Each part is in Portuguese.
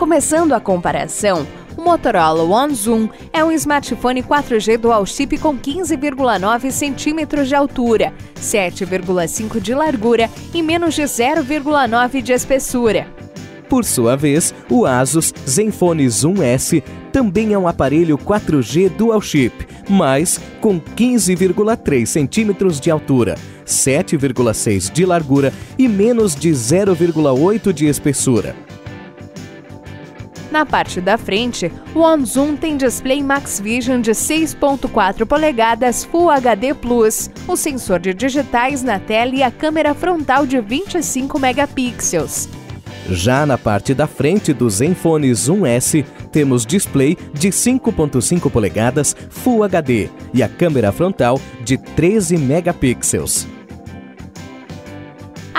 Começando a comparação, o Motorola One Zoom é um smartphone 4G dual chip com 15,9 centímetros de altura, 7,5 de largura e menos de 0,9 de espessura. Por sua vez, o Asus Zenfone Zoom S também é um aparelho 4G dual chip, mas com 15,3 centímetros de altura, 7,6 de largura e menos de 0,8 de espessura. Na parte da frente, o OnZoom tem display Max Vision de 6.4 polegadas Full HD Plus, o sensor de digitais na tela e a câmera frontal de 25 megapixels. Já na parte da frente do Zenfone Zoom S, temos display de 5.5 polegadas Full HD e a câmera frontal de 13 megapixels.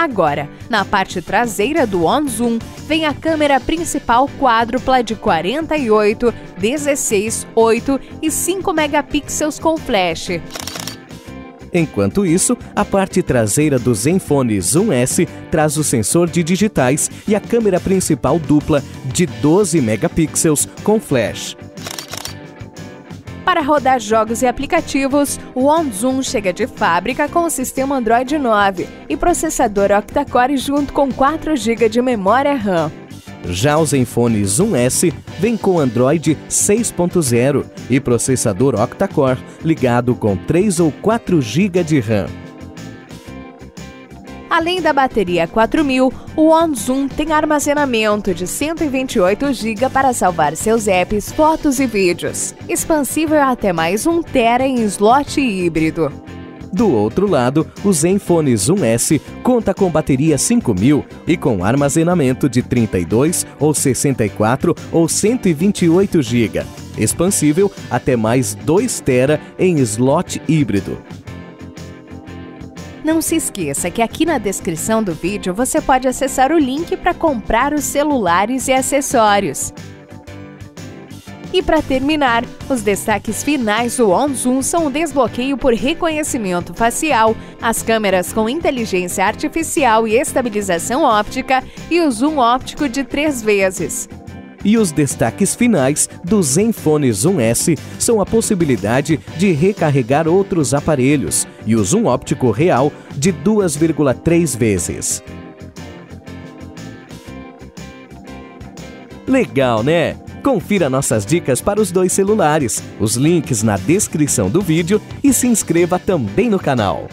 Agora, na parte traseira do OnZoom, vem a câmera principal quádrupla de 48, 16, 8 e 5 megapixels com flash. Enquanto isso, a parte traseira do Zenfone Zoom S traz o sensor de digitais e a câmera principal dupla de 12 megapixels com flash. Para rodar jogos e aplicativos, o OnZoom chega de fábrica com o sistema Android 9 e processador octa-core junto com 4 GB de memória RAM. Já o Zenfone Zoom S vem com Android 6.0 e processador octa-core ligado com 3 ou 4 GB de RAM. Além da bateria 4000, o OnZoom tem armazenamento de 128 GB para salvar seus apps, fotos e vídeos. Expansível até mais 1 TB em slot híbrido. Do outro lado, o Zenfone Zoom S conta com bateria 5000 e com armazenamento de 32 ou 64 ou 128 GB, expansível até mais 2 TB em slot híbrido. Não se esqueça que aqui na descrição do vídeo você pode acessar o link para comprar os celulares e acessórios. E para terminar, os destaques finais do OnZoom são o desbloqueio por reconhecimento facial, as câmeras com inteligência artificial e estabilização óptica e o zoom óptico de três vezes. E os destaques finais do Zenfone Zoom S são a possibilidade de recarregar outros aparelhos e o zoom óptico real de 2,3 vezes. Legal, né? Confira nossas dicas para os dois celulares, os links na descrição do vídeo e se inscreva também no canal.